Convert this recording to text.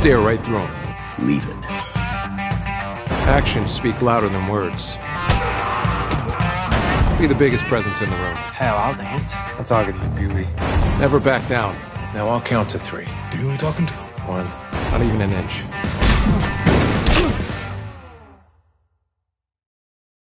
stare right through him. Leave it. Actions speak louder than words. Be the biggest presence in the room. Hell, I'll dance. I'm talking to you, Beauty. Never back down. Now I'll count to three. Do You know who you talking to? One. Not even an inch.